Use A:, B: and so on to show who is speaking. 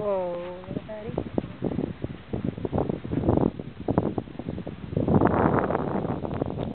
A: Whoa.